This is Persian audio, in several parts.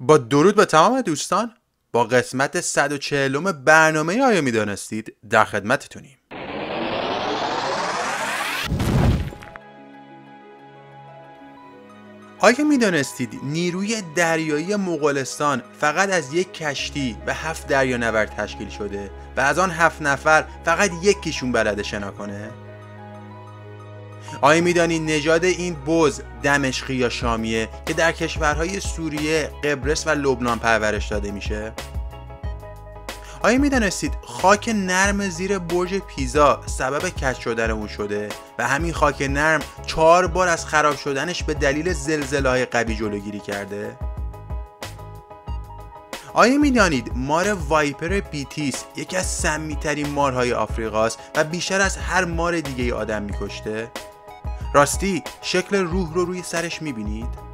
با درود به تمام دوستان. با قسمت 140 برنامه آیا می‌دانستید؟ در خدمتتونیم. آیا می‌دانستید نیروی دریایی مغولستان فقط از یک کشتی و هفت دریانورد تشکیل شده و از آن هفت نفر فقط یکیشون بلده شنا کنه؟ آیا می‌دانید نژاد این بز دمشقی یا شامیه که در کشورهای سوریه، قبرس و لبنان پرورش داده میشه؟ آیا می‌دانستید خاک نرم زیر برج پیزا سبب کج شدن اون شده و همین خاک نرم چهار بار از خراب شدنش به دلیل زلزله های قوی جلوگیری کرده؟ آیا می‌دانید مار وایپر بیتیس یکی از سمیترین مارهای آفریقاست و بیشتر از هر مار دیگه آدم میکشته؟ راستی شکل روح رو روی سرش می‌بینید؟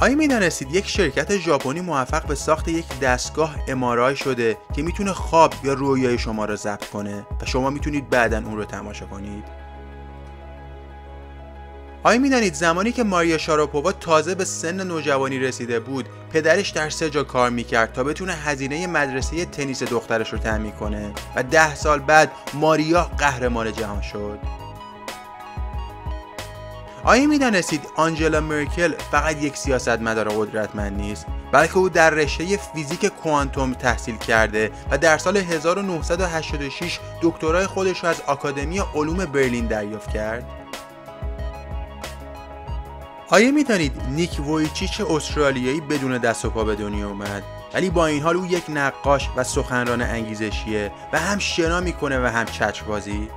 آیا می‌دانستید یک شرکت ژاپنی موفق به ساخت یک دستگاه امارای شده که می‌تونه خواب یا رویای شما را ضبط کنه و شما می‌تونید بعدا اون رو تماشا کنید؟ آیا می‌دانید زمانی که ماریا شاراپووا تازه به سن نوجوانی رسیده بود پدرش در سه جا کار می‌کرد تا بتونه هزینه مدرسه تنیس دخترش رو تعمین کنه و ده سال بعد ماریا قهرمان جهان شد؟ آیا می‌دانستید آنجلا مرکل فقط یک سیاستمدار قدرتمند نیست بلکه او در رشته فیزیک کوانتوم تحصیل کرده و در سال 1986 دکترای خودش را از آکادمی علوم برلین دریافت کرد؟ آیا می‌دانید نیک وویچیچ استرالیایی بدون دست و پا به دنیا اومد؟ ولی با این حال او یک نقاش و سخنران انگیزشیه و هم شنا می‌کنه و هم چچبازی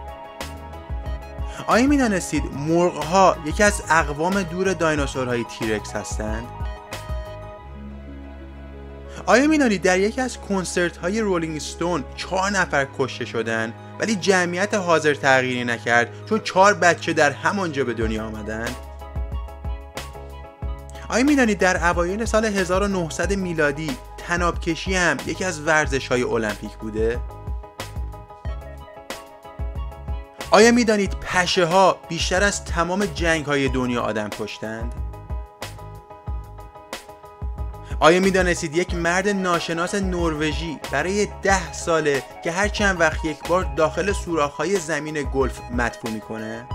آیا می‌دانستید مرغ ها یکی از اقوام دور دایناسورهای تیرکس هستند؟ آیا می‌دانید در یکی از کنسرت های رولینگ ستون چهار نفر کشته شدند ولی جمعیت حاضر تغییری نکرد چون چهار بچه در همانجا به دنیا آمدند آیا می‌دانید در اوایل سال 1900 میلادی تناب کشی هم یکی از ورزش های المپیک بوده؟ آیا می‌دانید پشه ها بیشتر از تمام جنگ های دنیا آدم کشتند؟ آیا می‌دانستید یک مرد ناشناس نروژی برای ده ساله که هر چند وقت یک بار داخل های زمین گلف مدفوع می‌کنه؟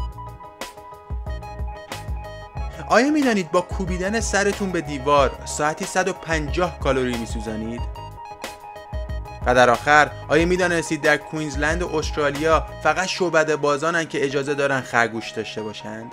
آیا می‌دانید با کوبیدن سرتون به دیوار ساعتی 150 کالری میسوزانید؟ و در آخر آیا می‌دانستید در کوینزلند و استرالیا فقط شعبده بازانن که اجازه دارن خرگوش داشته باشند؟